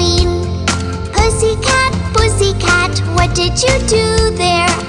Halloween. Pussycat, pussycat, what did you do there?